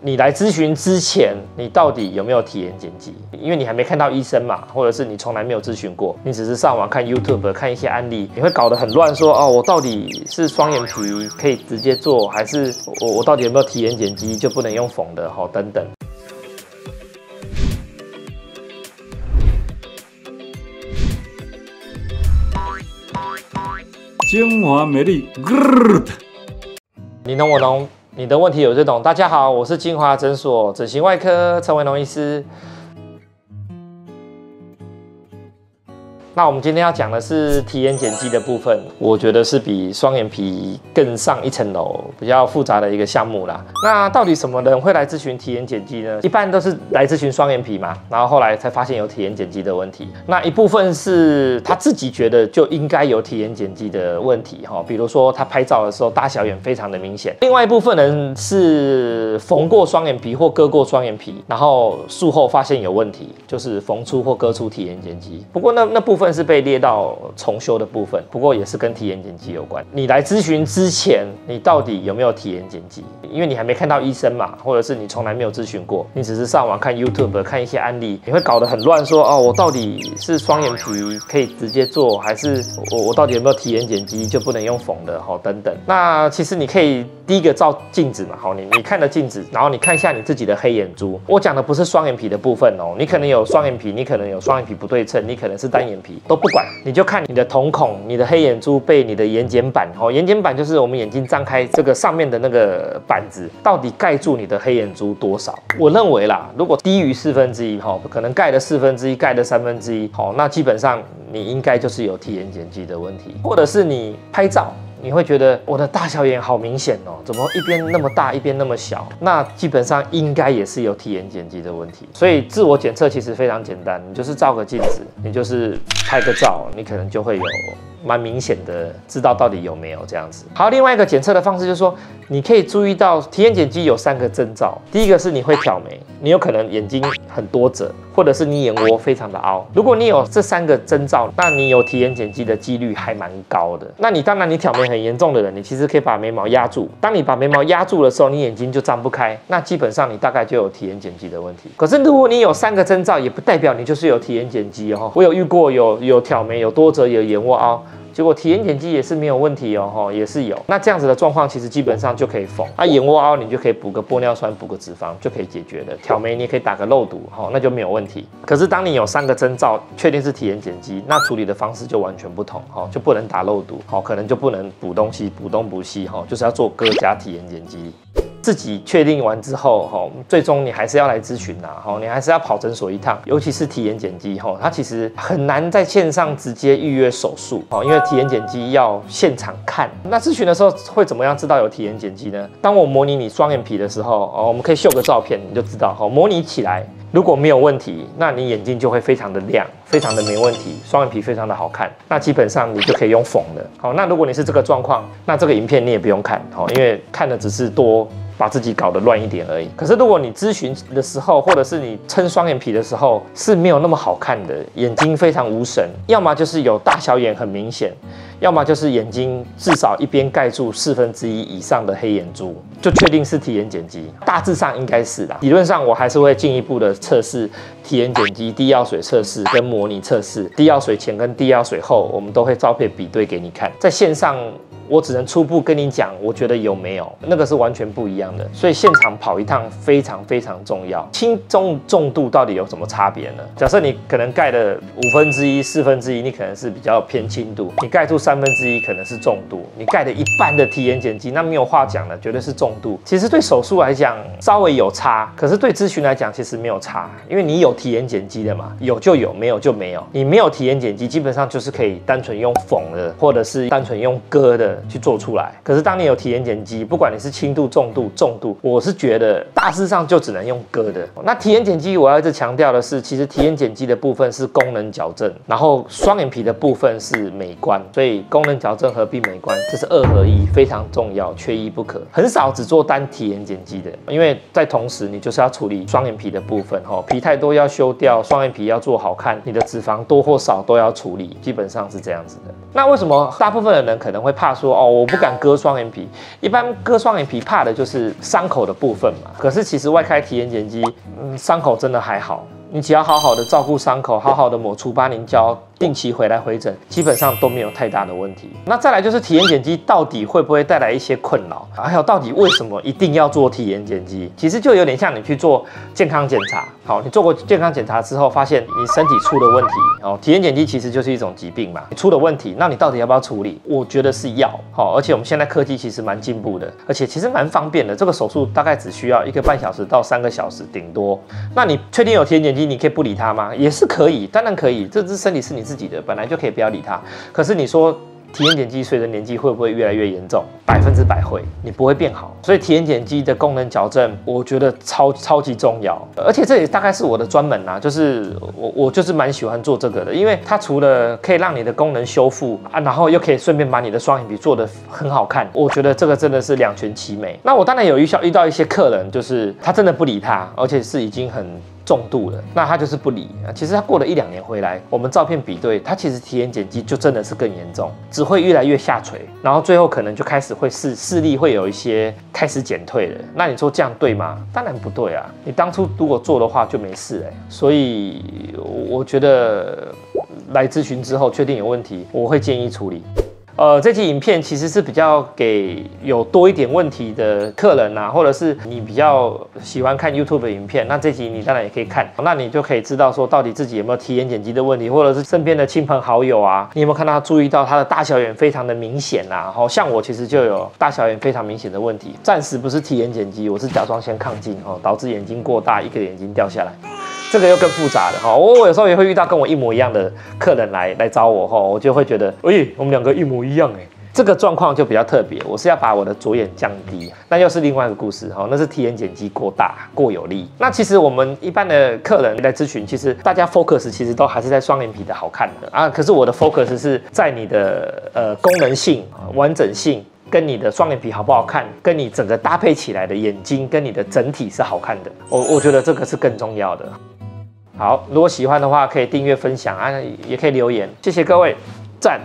你来咨询之前，你到底有没有体验剪辑？因为你还没看到医生嘛，或者是你从来没有咨询过，你只是上网看 YouTube 看一些案例，你会搞得很乱，说哦，我到底是双眼皮可以直接做，还是我我到底有没有体验剪辑就不能用缝的？哦，等等。精华美丽，你懂我侬，你的问题有这种。大家好，我是金华诊所整形外科陈维农医师。那我们今天要讲的是提眼睑肌的部分，我觉得是比双眼皮更上一层楼，比较复杂的一个项目啦。那到底什么人会来咨询提眼睑肌呢？一般都是来咨询双眼皮嘛，然后后来才发现有提眼睑肌的问题。那一部分是他自己觉得就应该有提眼睑肌的问题哈，比如说他拍照的时候大小眼非常的明显。另外一部分人是缝过双眼皮或割过双眼皮，然后术后发现有问题，就是缝出或割出提眼睑肌。不过那那部分。是被列到重修的部分，不过也是跟提眼睑肌有关。你来咨询之前，你到底有没有提眼睑肌？因为你还没看到医生嘛，或者是你从来没有咨询过，你只是上网看 YouTube 看一些案例，你会搞得很乱，说哦，我到底是双眼皮可以直接做，还是我我到底有没有提眼睑肌就不能用缝的？好，等等。那其实你可以第一个照镜子嘛，好，你你看着镜子，然后你看一下你自己的黑眼珠。我讲的不是双眼皮的部分哦，你可能有双眼皮，你可能有双眼皮不对称，你可能是单眼皮。都不管，你就看你的瞳孔、你的黑眼珠被你的眼睑板哦，眼睑板就是我们眼睛张开这个上面的那个板子，到底盖住你的黑眼珠多少？我认为啦，如果低于四分之一哈，可能盖了四分之一，盖了三分之一，好，那基本上你应该就是有提眼睑肌的问题，或者是你拍照。你会觉得我的大小眼好明显哦，怎么一边那么大，一边那么小？那基本上应该也是有提眼剪辑的问题。所以自我检测其实非常简单，你就是照个镜子，你就是拍个照，你可能就会有。蛮明显的，知道到底有没有这样子。好，另外一个检测的方式就是说，你可以注意到提眼睑肌有三个征兆。第一个是你会挑眉，你有可能眼睛很多褶，或者是你眼窝非常的凹。如果你有这三个征兆，那你有提眼睑肌的几率还蛮高的。那你当然你挑眉很严重的人，你其实可以把眉毛压住。当你把眉毛压住的时候，你眼睛就张不开，那基本上你大概就有提眼睑肌的问题。可是如果你有三个征兆，也不代表你就是有提眼睑肌哦。我有遇过有有挑眉、有多褶、有眼窝凹。结果提眼睑肌也是没有问题哦，哈，也是有。那这样子的状况，其实基本上就可以缝。啊，眼窝凹你就可以补个玻尿酸，补个脂肪就可以解决了。挑眉你也可以打个肉毒，哈，那就没有问题。可是当你有三个征兆，确定是提眼睑肌，那处理的方式就完全不同，哈，就不能打肉毒，好，可能就不能补东西，补东补西，哈，就是要做割加提眼睑肌。自己确定完之后，哈，最终你还是要来咨询呐，哈，你还是要跑诊所一趟，尤其是体验剪辑，哈，它其实很难在线上直接预约手术，哈，因为体验剪辑要现场看。那咨询的时候会怎么样知道有体验剪辑呢？当我模拟你双眼皮的时候，哦，我们可以秀个照片，你就知道，哈，模拟起来如果没有问题，那你眼睛就会非常的亮，非常的没问题，双眼皮非常的好看，那基本上你就可以用缝的，好，那如果你是这个状况，那这个影片你也不用看，好，因为看的只是多。把自己搞得乱一点而已。可是如果你咨询的时候，或者是你撑双眼皮的时候，是没有那么好看的，眼睛非常无神，要么就是有大小眼很明显，要么就是眼睛至少一边盖住四分之一以上的黑眼珠，就确定是体验剪辑。大致上应该是的。理论上我还是会进一步的测试体验剪辑滴药水测试跟模拟测试，滴药水前跟滴药水后，我们都会照片比对给你看，在线上。我只能初步跟你讲，我觉得有没有那个是完全不一样的，所以现场跑一趟非常非常重要。轻重重度到底有什么差别呢？假设你可能盖了五分之一、四分之一，你可能是比较偏轻度；你盖住三分之一，可能是重度；你盖的一半的提眼睑肌，那没有话讲了，绝对是重度。其实对手术来讲稍微有差，可是对咨询来讲其实没有差，因为你有提眼睑肌的嘛，有就有，没有就没有。你没有提眼睑肌，基本上就是可以单纯用缝的，或者是单纯用割的。去做出来，可是当你有提眼睑肌，不管你是轻度、重度、重度，我是觉得大致上就只能用割的。那提眼睑肌，我要一直强调的是，其实提眼睑肌的部分是功能矫正，然后双眼皮的部分是美观，所以功能矫正合并美观，这是二合一，非常重要，缺一不可。很少只做单提眼睑肌的，因为在同时你就是要处理双眼皮的部分，哈，皮太多要修掉，双眼皮要做好看，你的脂肪多或少都要处理，基本上是这样子的。那为什么大部分的人可能会怕说？哦，我不敢割双眼皮。一般割双眼皮怕的就是伤口的部分嘛。可是其实外开体眼睑肌，嗯，伤口真的还好。你只要好好的照顾伤口，好好的抹除疤凝胶。定期回来回诊，基本上都没有太大的问题。那再来就是体眼睑肌到底会不会带来一些困扰？还有到底为什么一定要做体眼睑肌？其实就有点像你去做健康检查。好，你做过健康检查之后，发现你身体出了问题。哦，体眼睑肌其实就是一种疾病嘛，出了问题，那你到底要不要处理？我觉得是要。好，而且我们现在科技其实蛮进步的，而且其实蛮方便的。这个手术大概只需要一个半小时到三个小时，顶多。那你确定有体眼睑肌，你可以不理它吗？也是可以，当然可以。这只身体是你自己的，本来就可以不要理它。可是你说。体眼睑肌随着年纪会不会越来越严重？百分之百会，你不会变好。所以体眼睑肌的功能矫正，我觉得超超级重要。而且这也大概是我的专门啊，就是我我就是蛮喜欢做这个的，因为它除了可以让你的功能修复啊，然后又可以顺便把你的双眼皮做得很好看。我觉得这个真的是两全其美。那我当然有遇到遇到一些客人，就是他真的不理他，而且是已经很。重度了，那他就是不理。其实他过了一两年回来，我们照片比对，他其实体眼睑肌就真的是更严重，只会越来越下垂，然后最后可能就开始会视视力会有一些开始减退了。那你说这样对吗？当然不对啊！你当初如果做的话就没事哎。所以我觉得来咨询之后确定有问题，我会建议处理。呃，这期影片其实是比较给有多一点问题的客人啊，或者是你比较喜欢看 YouTube 的影片，那这集你当然也可以看，那你就可以知道说到底自己有没有提眼睑肌的问题，或者是身边的亲朋好友啊，你有没有看到他注意到他的大小眼非常的明显呐？好像我其实就有大小眼非常明显的问题，暂时不是提眼睑肌，我是甲状腺亢进哦，导致眼睛过大，一个眼睛掉下来。这个又更复杂了哈，我有时候也会遇到跟我一模一样的客人来来找我哈，我就会觉得，哎，我们两个一模一样哎，这个状况就比较特别。我是要把我的左眼降低，那又是另外一个故事哈，那是提眼睑肌过大过有力。那其实我们一般的客人来咨询，其实大家 focus 其实都还是在双眼皮的好看的啊，可是我的 focus 是在你的呃功能性、完整性。跟你的双眼皮好不好看，跟你整个搭配起来的眼睛跟你的整体是好看的，我我觉得这个是更重要的。好，如果喜欢的话，可以订阅分享啊，也可以留言，谢谢各位，赞。